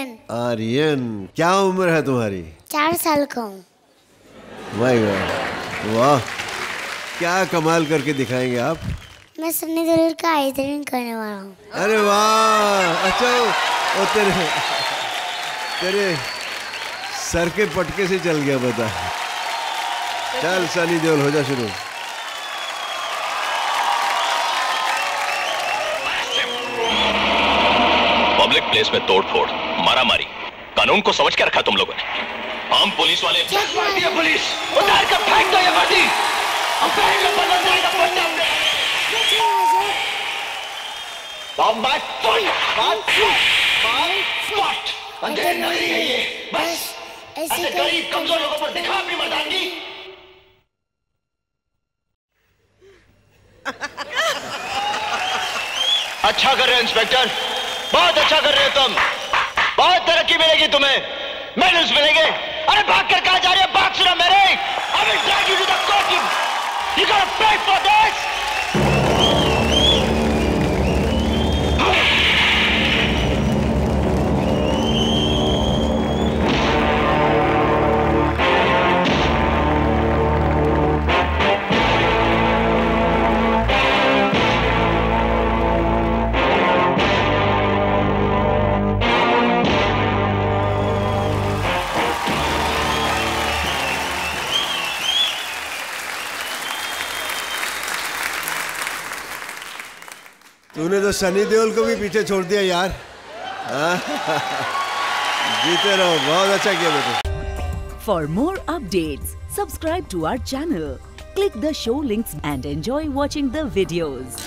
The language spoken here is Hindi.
आर्यन। आर्यन क्या उम्र है तुम्हारी? चार साल का हूँ। वाह क्या कमाल करके दिखाएँगे आप? मैं सन्नी देओल का आइटरिंग करने वाला हूँ। अरे वाह! अच्छा वो तेरे तेरे सर के पटके से चल गया बता। चल सनी देओल हो जा शुरू। पब्लिक प्लेस में तोड़फोड़ मारामारी। कानून को समझ के रखा तुम लोगों ने। हम पुलिस वाले पुलिस। उतार कर फेंक दो ये वर्दी हम बात बात अंधेरे नहीं है ये। बस। ऐसे ऐसे गरीब कमज़ोर लोगों पर दिखा अपनी मर्दानगी। अच्छा कर रहे हो इंस्पेक्टर। बहुत अच्छा कर रहे हो तुम। बहुत तरक्की मिलेगी तुम्हें। मेडल्स मिलेंगे। अरे भाग कर कहा जा रहे हो? भाग सुना मेरे। तूने तो सनी देओल को भी पीछे छोड़ दिया यार। हाँ। जीते रहो, बहुत अच्छा किया बेटे। For more update subscribe to our channel click the show links and enjoy watching the videos